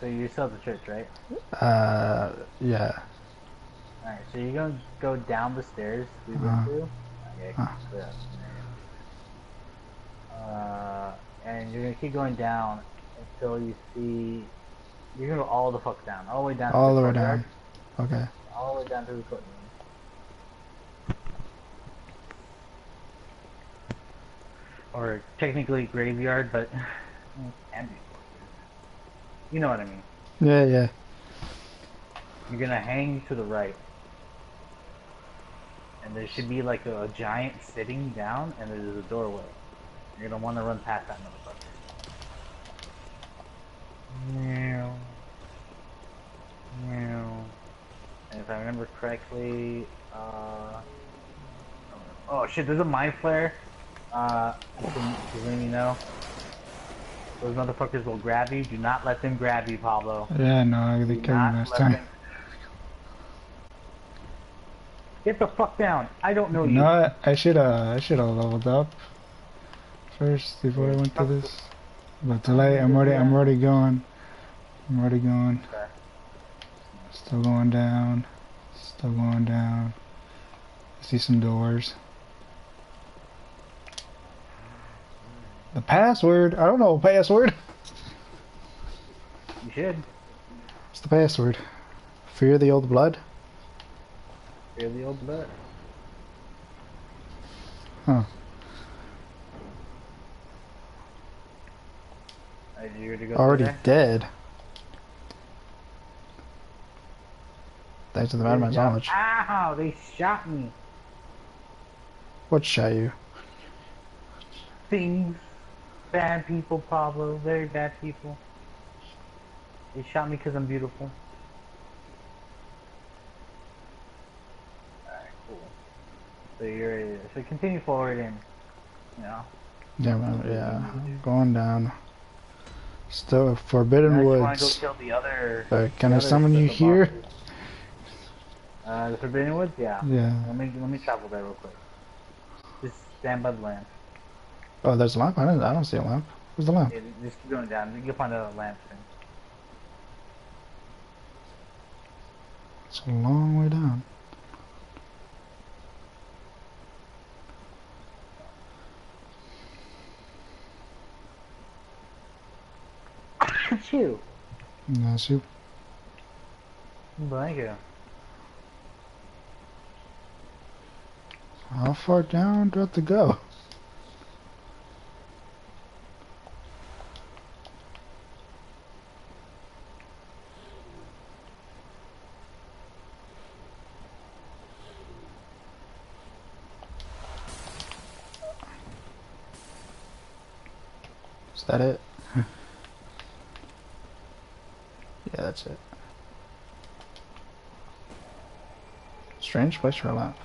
so you still at the church, right? Uh, yeah. Alright, so you're gonna go down the stairs we went Uh-huh. through. Okay, Uh. Uh, and you're gonna keep going down until you see. You're gonna go all the fuck down, all the way down. All the way courtyard, down. Okay. All the way down to the courtroom. Or technically graveyard, but can be. You know what I mean. Yeah, yeah. You're gonna hang to the right. And there should be like a, a giant sitting down and there's a doorway. You're gonna wanna run past that motherfucker. Meow. Meow. And if I remember correctly, uh Oh shit, there's a mind flayer. Uh just to- just letting you know. Those motherfuckers will grab you. Do not let them grab you, Pablo. Yeah, no, they killed me last time. them- Get the fuck down! I don't know you. No, I- should uh, I should have leveled up first before I went to this. But too late. I'm already, I'm already going. I'm already going. Still going down. Still going down. I see some doors. The password. I don't know a password. You should. What's the password? Fear the old blood. Fear the old blood. Huh. Are you to go Already dead. Thanks to the madman's knowledge. Ow! They shot me. What shot you? Things. Bad people, Pablo. Very bad people. They shot me because I'm beautiful. Alright, cool. So you're ready so continue forward and, you know. Yeah, man, yeah. Going down. Still Forbidden Unless you want to go Woods. kill the other. Uh, can the I other summon you here? bosses. Uh, the Forbidden Woods, yeah. Yeah. Let me let me travel there real quick. Just stand by the lamp. Oh, there's a lamp. I don't. I don't see a lamp. Where's the lamp? Yeah, just keep going down. You'll find a lamp soon. It's a long way down. Chew. That's you. Thank you. How far down do I have to go? Is that it? yeah, that's it. For a lamp.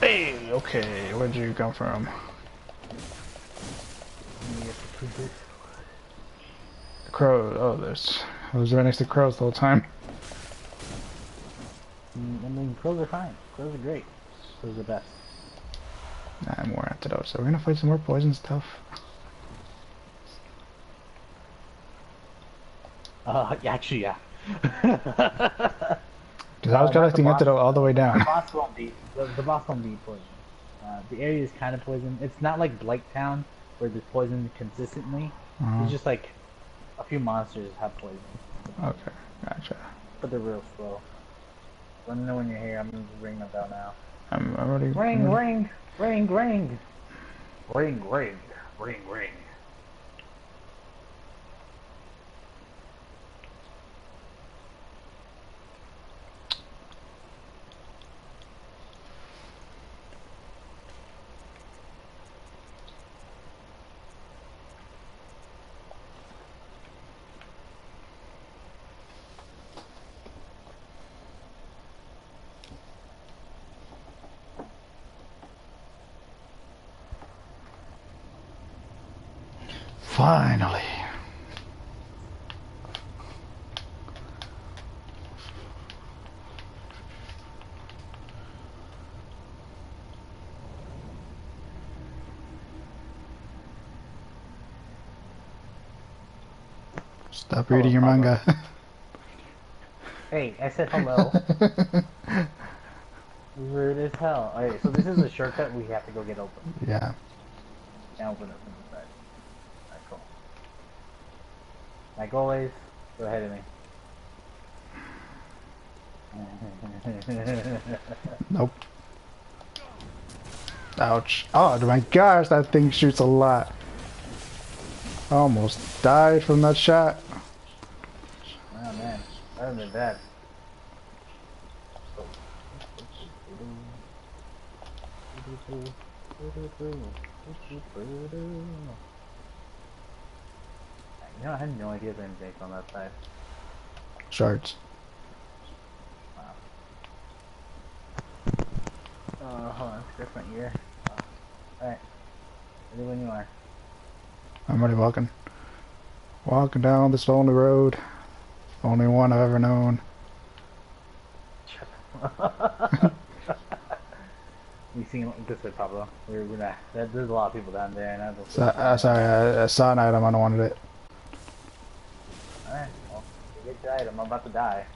Hey, okay, where'd you come from? Crow, oh, there's. I was right next to crows the whole time. Mm, I mean, crows are fine. Crows are great. Crows are the best. Nah, I'm more antidote, so we're gonna fight some more poison stuff. Uh, yeah, actually, yeah. Because I was Uh, collecting that's antidote all the way the down. boss won't be. The, the boss won't be poison. Uh, the area is kind of poison. It's not like Blight Town where there's poison consistently. Uh, It's just like a few monsters have poison, okay, gotcha. but they're real slow. Let me know when you're here. I'm gonna ring the bell now. I'm already. Ring, ring, ring, ring, ring, ring, ring, ring. Finally. Stop Hello, reading your Pablo. manga. Hey, I said hello. Rude as hell. Alright, so this is a shortcut we have to go get open. yeah. Can't open it from the side. Alright, cool. Like always, go ahead of me. Nope. Ouch. Oh my gosh, that thing shoots a lot. I almost died from that shot. oh man, other than that. You know, I had no idea there was anything on that side. Shards. Uh, hold on, scratch my ear. Uh, Alright. Ready when you are. I'm already walking. Walking down this lonely road. Only one I've ever known. you seen this way, Pablo? We're, we're not. There's a lot of people down there, and I don't. So, uh, sorry, I, I saw an item, I don't wanted it. Alright, well, get your item. I'm about to die.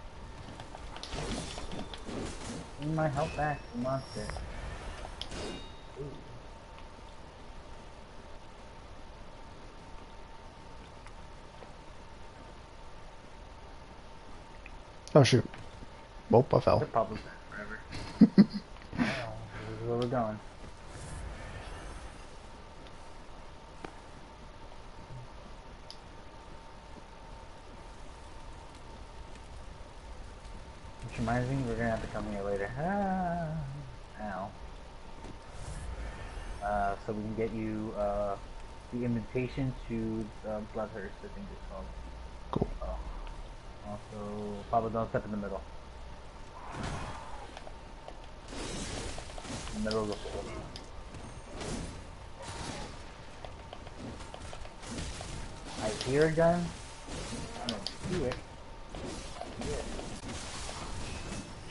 Need my help back, monster. Ooh. Oh shoot. Whoop, I fell. Pablo's forever. Well, this is where we're going. Me, we're gonna have to come here later. Ah, ow. Uh, so we can get you uh, the invitation to uh, Bloodhurst, I think it's called. Cool. Oh. Also, Pablo, don't step in the middle. In the middle of the floor. I hear a gun. I don't see it. I hear it.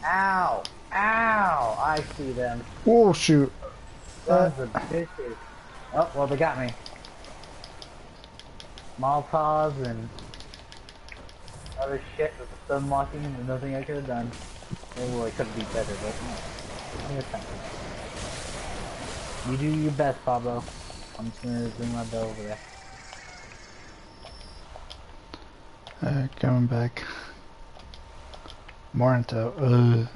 Ow! Ow! I see them. Oh shoot. Sons of bitches. Oh, well, they got me. Molotovs and other shit with the stun locking and nothing I could have done. Maybe well, I could have beat better, but no. You do your best, Pablo. I'm just gonna bring my bell over there. Uh, coming back. More into. Uh,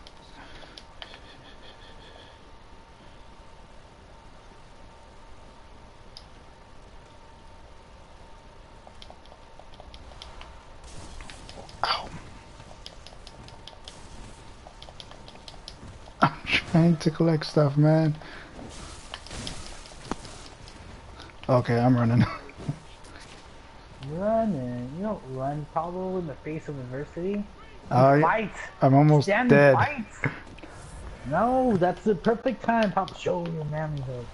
Ow. I'm trying to collect stuff, man. Okay, I'm running. Running. You don't run, Pablo, in the face of adversity. I, fight. I'm almost Stand dead. No, that's the perfect time, Pablo. Show your manhood.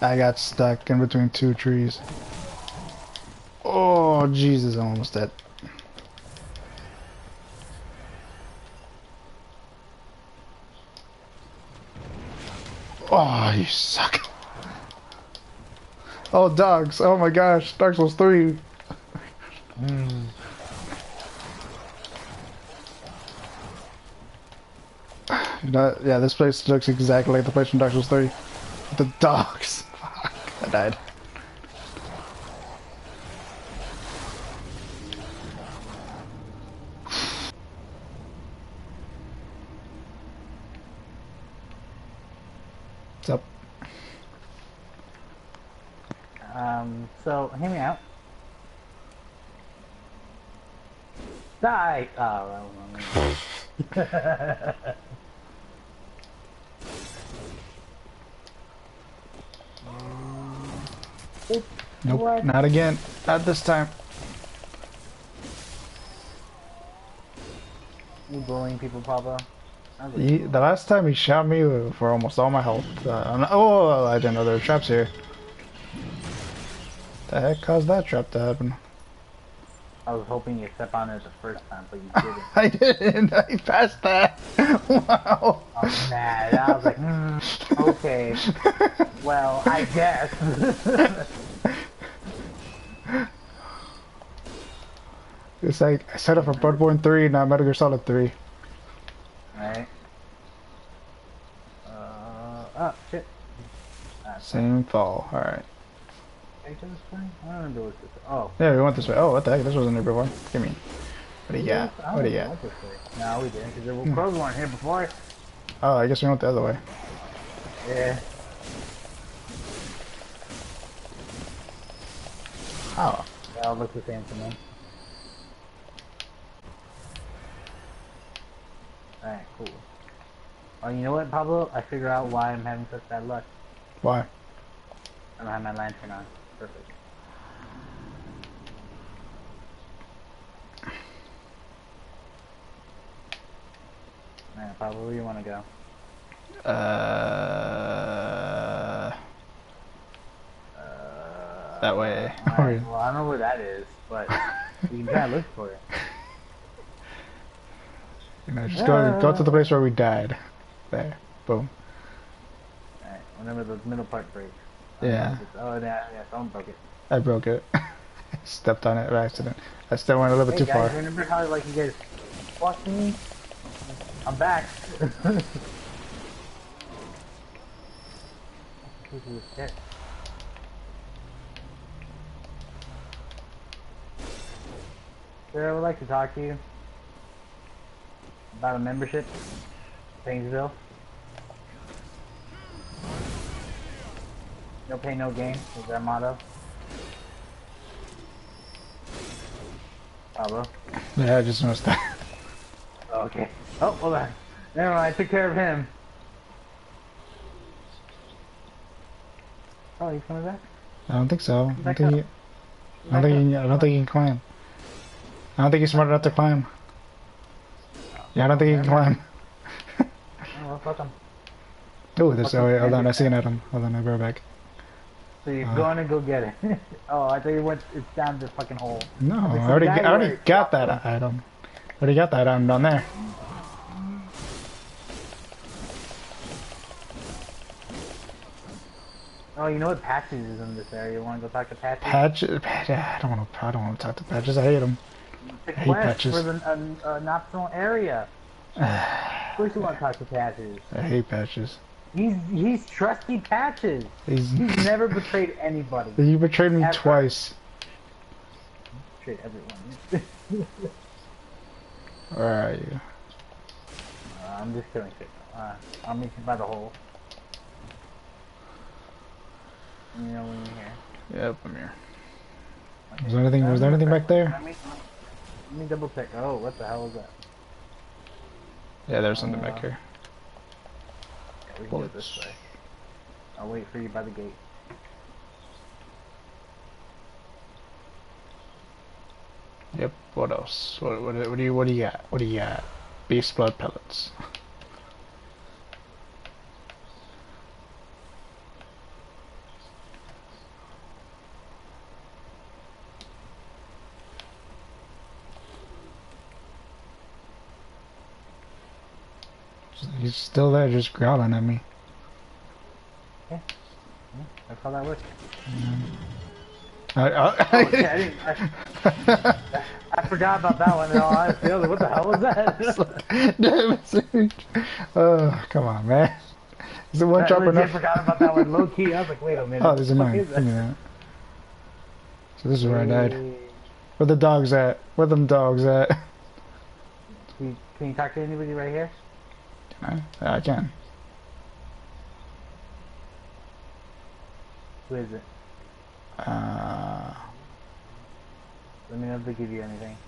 I got stuck in between two trees. Oh, Jesus, I'm almost dead. Oh, you suck. Oh, dogs. Oh my gosh. Dark Souls 3. You know, yeah, this place looks exactly like the place from Dark Souls 3. The dogs. Fuck, I died. What's up? Um, so, hear me out. Die! Oh, Nope, What? not again. Not this time. you bullying people, Pablo? Was He, the last time he shot me for almost all my health. Uh, and- oh, I didn't know there were traps here. The heck caused that trap to happen? I was hoping you step on it the first time, but you didn't. I didn't. I passed that. Wow. Oh, man. I was like, hmm, okay. Well, I guess. It's like I set up for Bloodborne 3, not Metal Gear Solid 3. right. Uh, oh, shit. Same fall. Alright. Take this way? I don't know what's this. Oh. Yeah, we went this way. Oh, what the heck? This wasn't here before. Give me. What do you got? What do you got? what this way. No, we didn't, because the crows weren't hmm. here before. Oh, I guess we went the other way. Yeah. Oh. They all look the same to me. Alright, cool. Oh, you know what, Pablo? I figure out why I'm having such bad luck. Why? I don't have my lantern on. Perfect. Man, Pablo, where do you want to go? Uh. Uh, That way. alright, well, I don't know where that is, but you can try to look for it. You know, just go go to the place where we died. There. Boom. Alright, whenever the middle part breaks. Yeah. Oh, yeah, yeah, someone broke it. I broke it. Stepped on it by accident. I still went a little bit Hey too guys, far. remember how like you guys fucked me? I'm back. This is shit. Sir, I would like to talk to you about a membership, Painesville. No pay, no gain is our motto. Pablo. Yeah, I just noticed that. Oh, okay. Oh, hold on. Never mind, I took care of him. Oh, he's coming back? I don't think so. I don't think he, I don't think he, I don't think he can climb. I don't think he's smart enough to climb. Yeah, I don't think he can climb. Oh, well, fuck him. Oh. Fucking Oh, wait, hold on. I see an item. Hold on, I'll be right back. So you're Uh. going to go get it. oh, I thought you went, it's down the fucking hole. No, Like I already, I already got that item. I already got that item down there. Oh, you know what Patches is in this area? You want to go talk to Patches? Patches. Patch, I don't want to. I don't want to talk to Patches. I hate him. the hate quest Patches. for the uh, uh, optional area. Of course you want to talk to Patches. I hate Patches. He's, he's trusty Patches. He's. He's never betrayed anybody. You betrayed me Ever. twice. Betrayed everyone. Where are you? Uh, I'm just killing shit. Uh, I'll meet you by the hole. You know when you're here. Yep, I'm here. Was there anything? Was there anything back there? Let me, let me double check. Oh, what the hell is that? Yeah, there's something Uh, back here. We can go this way. I'll wait for you by the gate. Yep. What else? What, what, what do you? What do you got? What do you got? Beast blood pellets. He's still there, just growling at me. That's how that works. I, Oh, I, I, I, I forgot about that one. Oh, I feel it. What the hell was that? Damn it, Oh, come on, man. Is the one I legit enough? forgot about that one. Low key, I was like, wait a minute. Oh, there's a mine. Give me that. So this is where I died. Where the dogs at? Where them dogs at? Can you, can you talk to anybody right here? I? Can. Who is it? Uh, Let me they give you anything.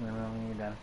Let me know when you're done.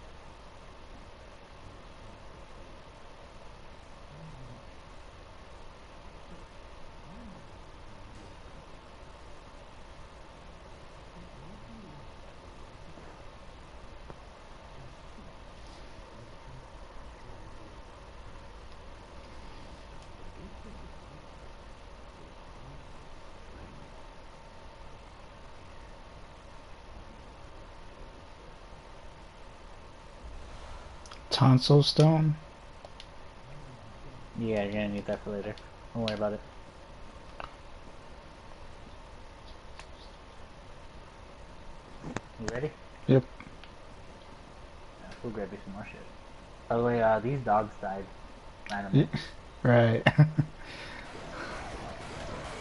Tonsil stone. Yeah, you're gonna need that for later. Don't worry about it. You ready? Yep. Yeah, we'll grab you some more shit. By the way, uh, these dogs died. Randomly. Right.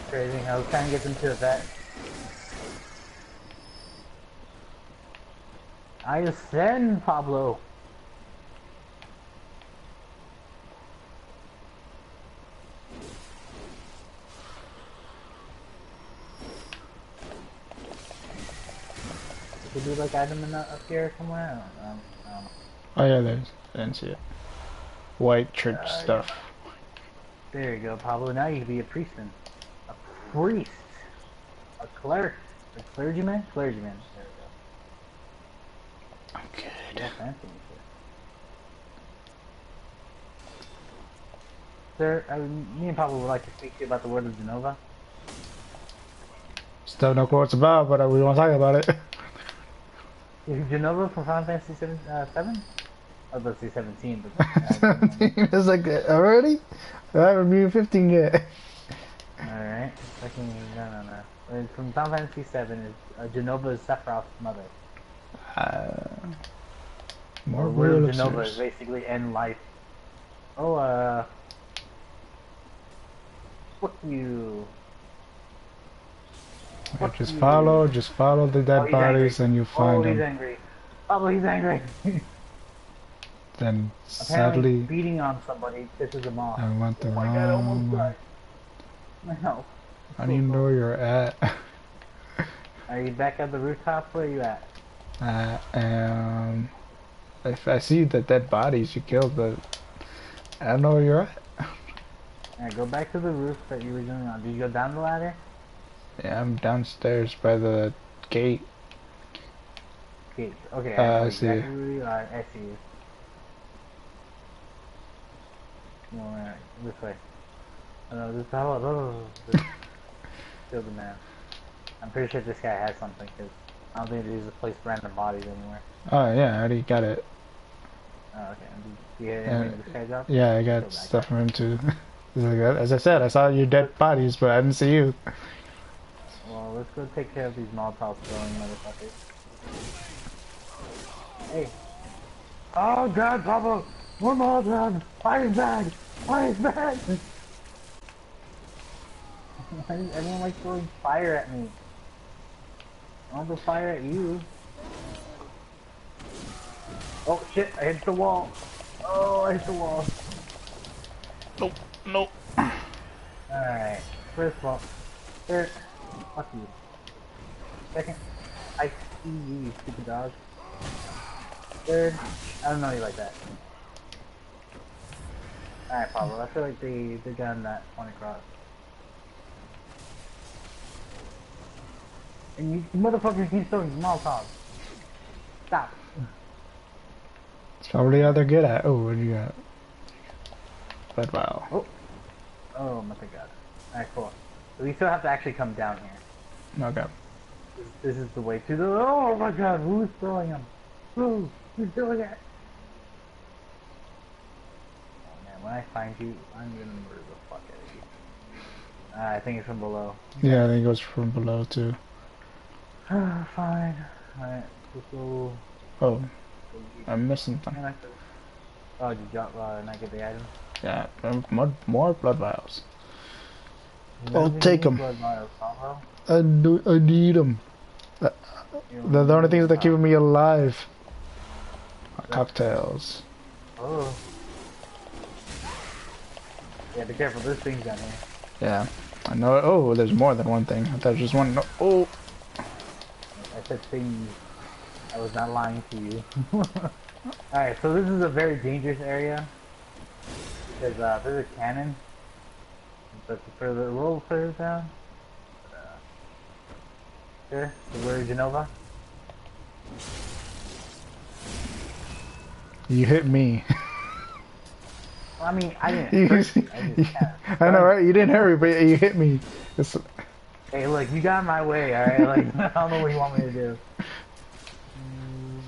Crazy. I was trying to get them to a vet. I ascend, Pablo. Like item in the, up here somewhere. I don't. I don't oh yeah, there's. I didn't see it. White church Uh, stuff. There you go, Pablo. Now you can be a priestman. A priest. A clerk. A clergyman? Clergyman. There we go. I'm good. Yeah, fancy. Sir, I, me and Pablo would like to speak to you about the word of Jenova. Still don't know what it's about, but we won't talk about it. Is Jenova from Final Fantasy 7? Uh, 7? I was about to say 17, but... Uh, it's like already. I haven't been 15 yet. Alright. Fucking, no, no, no. Uh, From Final Fantasy 7 is uh, Jenova Sephiroth's mother. Uh, more of Jenova is basically end life. Oh, uh... Fuck you. Yeah, just you. follow, just follow the dead Oh, bodies, angry. and you Oh, find he's angry. Pablo, he's angry. Then Apparently, sadly, beating on somebody pisses him off. I went the oh my god, I almost wrong way. died. No. I don't know where you're at. Are you back at the rooftop? Where are you at? Uh, um, if I see the dead bodies you killed, but I don't know where you're at. Alright, go back to the roof that you were doing on. Did you go down the ladder? Yeah, I'm downstairs by the gate. Gate. Okay, Uh, I I see exactly you are. I see you. No, alright, this way. Oh, no, this how oh, this, Kill the man. I'm pretty sure this guy has something, because I don't think they use to place random bodies anywhere. Oh yeah, I already got it. Oh, okay. Do you get Yeah. anything this guy's up? Yeah, I got stuff from him too. Uh, As I said, I saw your dead bodies, but I didn't see you. Let's go take care of these Molotov throwing motherfuckers. Hey. Oh god, Pablo! More Molotov! Fire's bad! Fire's bad! Why does everyone like throwing fire at me? I want to fire at you. Oh shit, I hit the wall. Oh, I hit the wall. Nope, nope. Alright, first of all, third, fuck you. Second, I see you, you stupid dog. Third, I don't know you like that. Alright, Pablo, I feel like they, they got that one across. And you, you motherfuckers keep throwing Molotovs. Stop. It's probably how they're good at. Oh, what do you got? But wow. Oh oh my god. Alright, cool. So we still have to actually come down here. Okay. This, this is the way to the. Oh my god, who's throwing them? Who? Who's doing it? Oh man, when I find you, I'm gonna murder the fuck out of you. Uh, I think it's from below. Yeah, I think it goes from below too. Fine. Alright, let's go. Oh, I'm missing something. Man, I could- Oh, did you drop uh, not get the item? Yeah, um, more, more blood vials. I'll take them. blood vials, Pablo. I, do, I need them. They're the only things that keep me alive. Cocktails. Oh. Yeah, be careful, there's things down here. Yeah, I know. Oh, there's more than one thing. I thought there was just one. No, oh, I said things. I was not lying to you. Alright, so this is a very dangerous area. Because uh, there's a cannon. But further, a little further down. Here, so we're Jenova. you hit me. I mean, I didn't You- hurt you, I just I know, right? You didn't hurry, but you hit me. It's, Hey, look, you got my way, alright? Like, I don't know what you want me to do. Mm,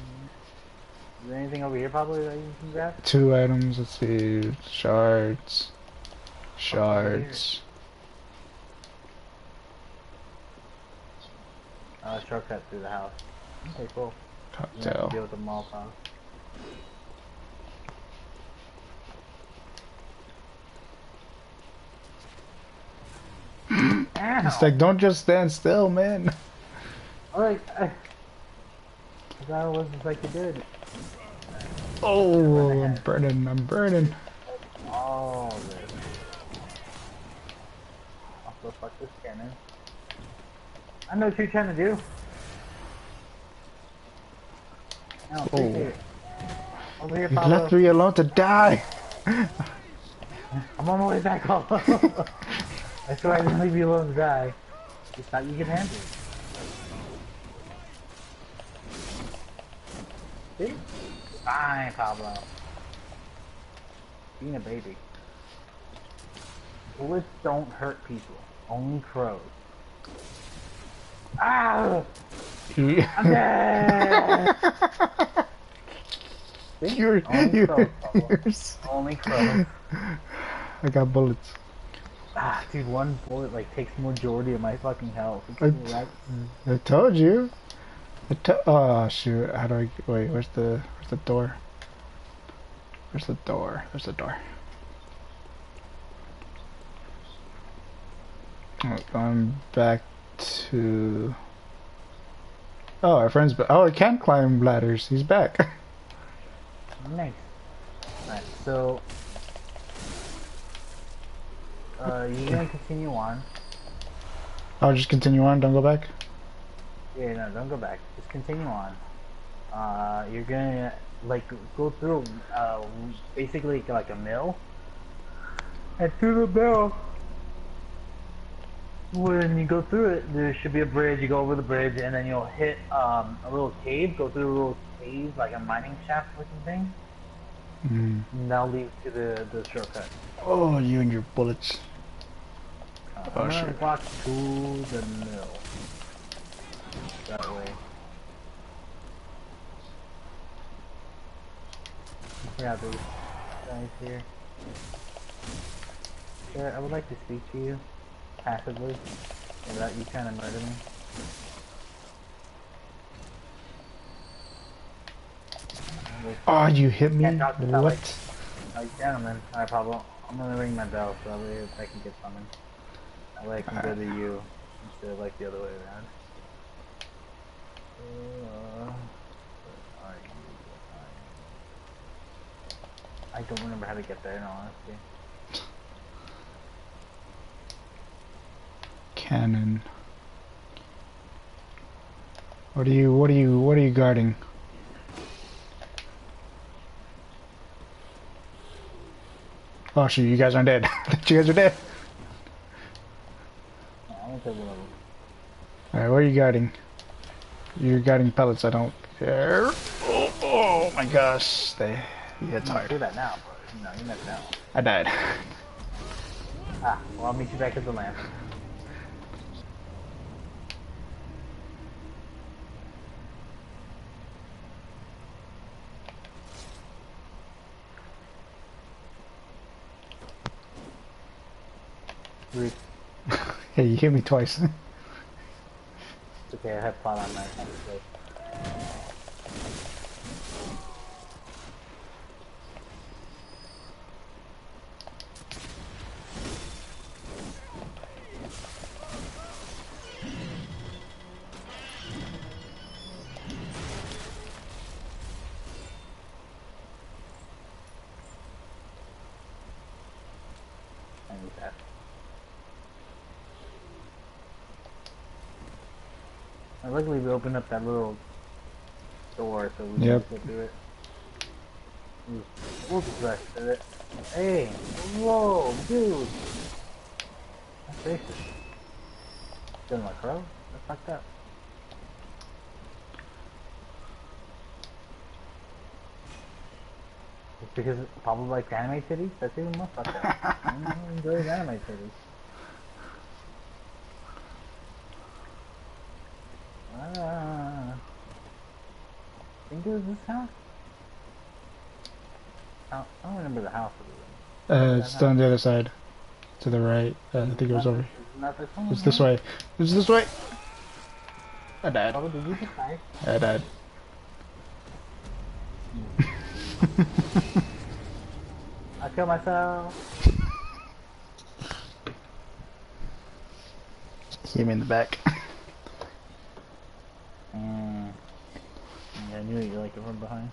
is there anything over here probably that you can grab? Two items. Let's see. Shards. Shards. Uh, shortcut through the house. Okay, cool. You have to Cocktail. deal with the Molotov. It's like don't just stand still, man. Alright, I... I thought it wasn't like you did. Oh, I'm burning. I'm burning. All this. Also, fuck this cannon. I know what you're trying to do. No, Oh. appreciate it. Over here, You left me alone to die. I'm on my way back home. That's why I didn't leave you alone to die. Just thought you could handle it. See? Fine, Pablo. Being a baby. Bullets don't hurt people. Only crows. Ah! I'm dead! See? You're, Only you're, Only crows. I got bullets. Ah, dude, one bullet like takes majority of my fucking health. I- I told you. I to oh shoot! How do I wait? Where's the where's the door? Where's the door? There's the door. I'm back to. Oh, our friend's back. Oh, he can climb ladders. He's back. Nice. Alright, so uh you gonna continue on. I'll just continue on. Don't go back. Yeah, no, don't go back. Just continue on. Uh you're gonna like go through uh basically like a mill. And through the mill when you go through it, there should be a bridge. You go over the bridge, and then you'll hit um, a little cave. Go through a little cave, like a mining shaft looking thing. Mm. And that'll lead to the the shortcut. Oh, you and your bullets. Uh, Oh, I'm gonna shit. walk to the mill. That way. Forgot these guys here. Sir, I would like to speak to you passively without you trying to murder me. Oh, you hit me. Can't talk to that way. What? Uh, gentlemen, alright Pablo, I'm gonna ring my bell so that way I can get summoned. I can go to you instead of like the other way around. Uh, where are you? I don't remember how to get there in all honesty. Cannon. What are you? What are you? What are you guarding? Oh shoot! You guys aren't dead. you guys are dead. I'm gonna take one of them. All right, what are you guarding? You're guarding pellets. I don't care. Oh, oh my gosh! They. Yeah, it's can do that now, but no, you missed out. I died. Ah, well I'll meet you back at the lamp. Rude. Hey, you hit me twice. It's okay, I have fun on my conversation. And luckily we opened up that little door so we Yep. can get through it. Just rush through it. Hey! Whoa, dude! That's racist. Killing my crow? That's fucked up. It's because Pablo likes anime titties? That's even more fucked up. I don't enjoy anime titties. Think this house? I don't remember the house. Uh, it's on the other side. To the right. Uh, I think it was over. This one? It's this way. It's this way. I died. Oh, did you just die? I died. I killed myself. See me in the back. You like it from behind.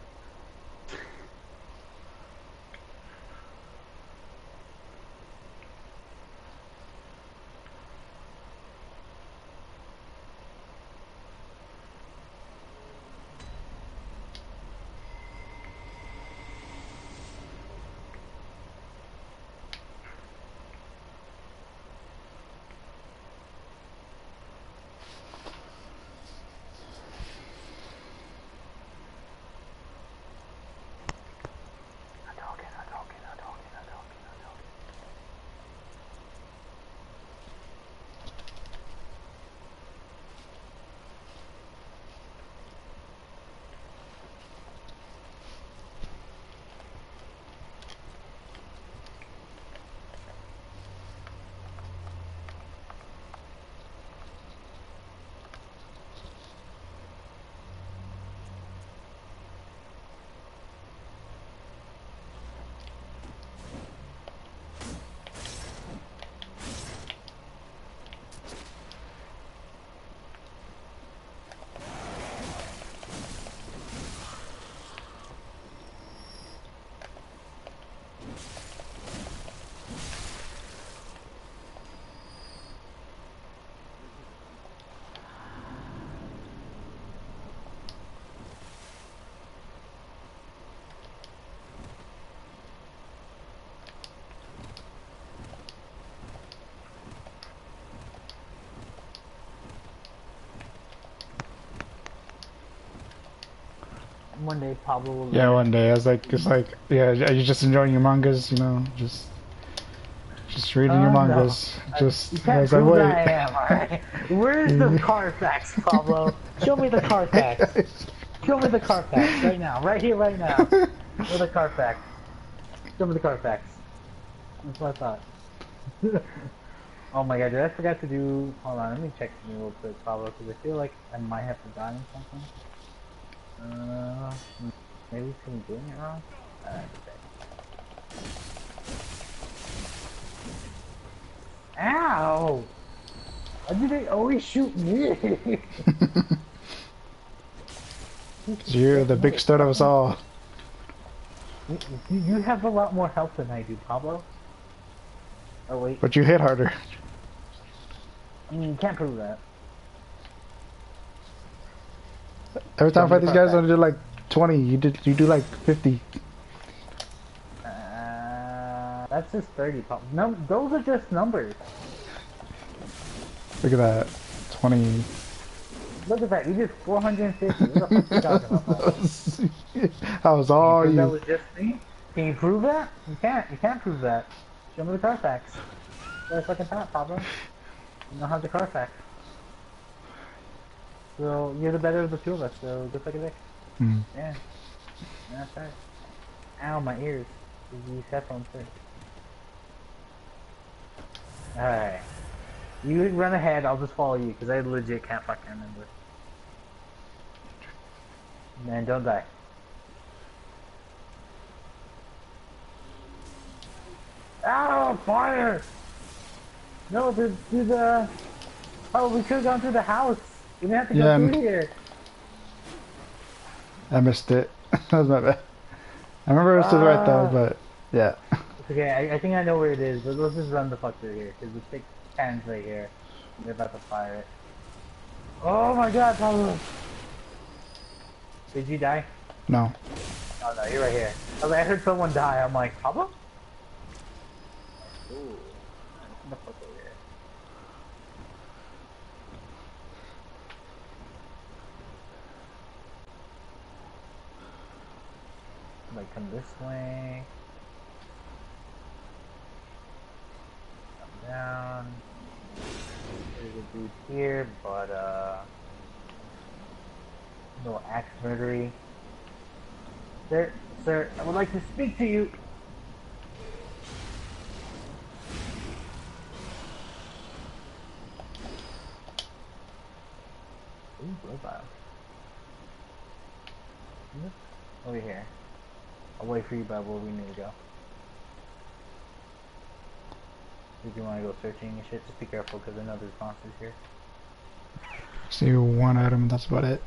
One day Pablo will Yeah, one day I was like, it's like, yeah, are you just enjoying your mangas? You know, just, just reading your Oh, no. mangas. I- Just, I can't was like, that I wait. am, alright? Where's the Carfax, Pablo? Show me the Carfax. Show me the Carfax right now, right here, right now. Where's the Carfax? Show me the Carfax. That's what I thought. oh my god, did I forgot to do? Hold on, let me check real quick, Pablo, because I feel like I might have forgotten something. Uh, maybe I'm doing it wrong. Uh. Ow! Why do they always shoot me? You're the big stud of us all. You, you have a lot more health than I do, Pablo. Oh wait, But you hit harder. I mean, you can't prove that. Every time I fight these guys, I Perfect. do like 20. You did, you do like 50. Uh, that's just 30, Pablo. No, those are just numbers. Look at that. 20. Look at that, you did 450. What the fuck you that was all Can you that was just me? Can you prove that? You can't. You can't prove that. Show me the Carfax. I fucking thought, Pablo. You don't have the Carfax. So you're the better of the two of us. So go suck a dick. Mm. Yeah. Yeah, That's right. Ow, my ears. These headphones hurt. Alright. You run ahead, I'll just follow you, because I legit can't fucking remember. Man, don't die. Ow, fire! No, through, through the... Oh, we could have gone through the house. We didn't have to go Yeah, through I'm- here. I missed it. that was my bad. I remember it was to the right though, Ah. but yeah. Okay, I, I think I know where it is, but let's just run the fuck through here, because the big cannon's right here. They're about to fire it. Oh my god, Pablo! Did you die? No. Oh no, you're right here. I, like, I heard someone die, I'm like, Pablo? Ooh. Get the fuck over here. Like, come this way. Come down. There's a dude here, but, uh... No axe murdery. There, Sir, I would like to speak to you. Ooh, profile. Over here. I'll wait for you by where we need to go. If you want to go searching and shit, just be careful because I know there's monsters here. See one item, that's about it.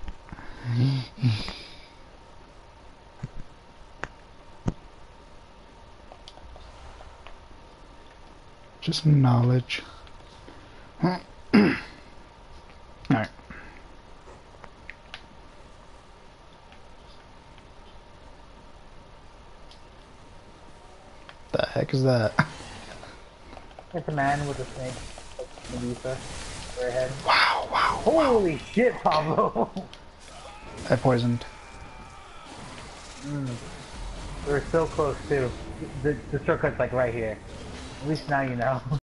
Just knowledge. Alright. The heck is that? It's a man with a snake, like Medusa, head. Wow, wow. Holy shit, Pablo! I poisoned. mm. We're so close too. The, the shortcut's like right here. At least now you know.